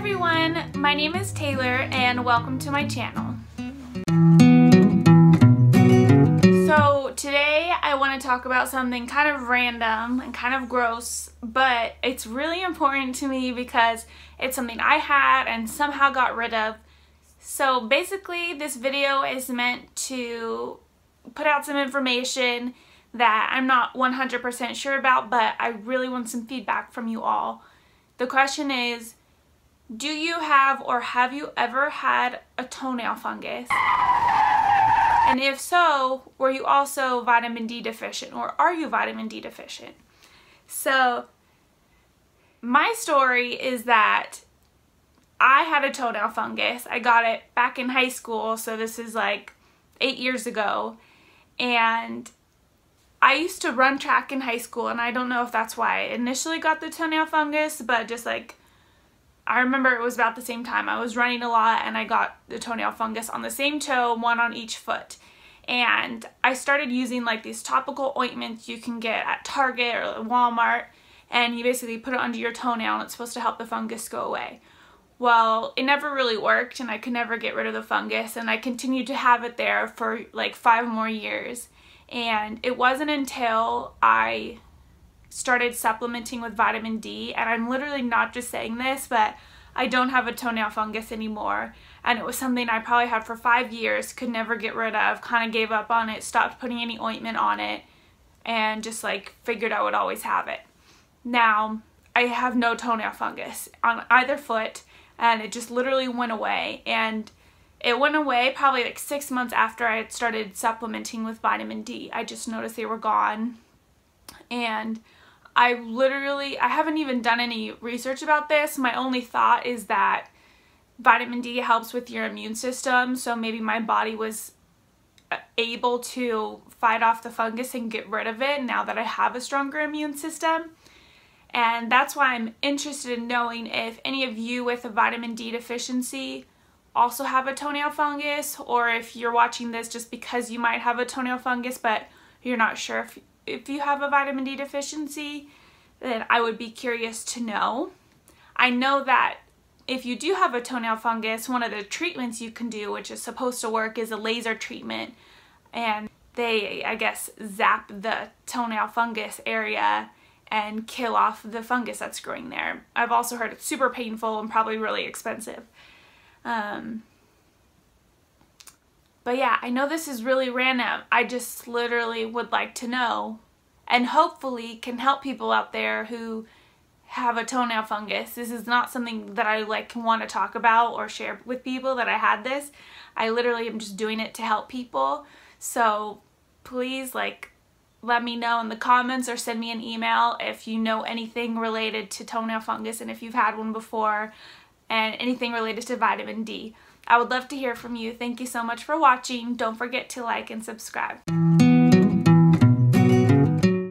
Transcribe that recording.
everyone, my name is Taylor and welcome to my channel. So today I want to talk about something kind of random and kind of gross, but it's really important to me because it's something I had and somehow got rid of. So basically this video is meant to put out some information that I'm not 100% sure about, but I really want some feedback from you all. The question is, do you have or have you ever had a toenail fungus? And if so, were you also vitamin D deficient or are you vitamin D deficient? So, my story is that I had a toenail fungus. I got it back in high school, so this is like eight years ago. And I used to run track in high school, and I don't know if that's why I initially got the toenail fungus, but just like I remember it was about the same time. I was running a lot and I got the toenail fungus on the same toe, one on each foot. And I started using like these topical ointments you can get at Target or Walmart and you basically put it under your toenail and it's supposed to help the fungus go away. Well, it never really worked and I could never get rid of the fungus and I continued to have it there for like five more years. And it wasn't until I started supplementing with vitamin D and I'm literally not just saying this but I don't have a toenail fungus anymore. And it was something I probably had for five years could never get rid of kind of gave up on it stopped putting any ointment on it and just like figured I would always have it. Now I have no toenail fungus on either foot and it just literally went away. And it went away probably like six months after I had started supplementing with vitamin D. I just noticed they were gone. And I literally, I haven't even done any research about this. My only thought is that vitamin D helps with your immune system. So maybe my body was uh, able to fight off the fungus and get rid of it now that I have a stronger immune system. And that's why I'm interested in knowing if any of you with a vitamin D deficiency also have a toenail fungus or if you're watching this just because you might have a toenail fungus but you're not sure if if you have a vitamin D deficiency, then I would be curious to know. I know that if you do have a toenail fungus, one of the treatments you can do, which is supposed to work, is a laser treatment. And they, I guess, zap the toenail fungus area and kill off the fungus that's growing there. I've also heard it's super painful and probably really expensive. Um, but yeah, I know this is really random. I just literally would like to know and hopefully can help people out there who have a toenail fungus. This is not something that I like want to talk about or share with people that I had this. I literally am just doing it to help people. So please like let me know in the comments or send me an email if you know anything related to toenail fungus and if you've had one before and anything related to vitamin D. I would love to hear from you. Thank you so much for watching. Don't forget to like and subscribe.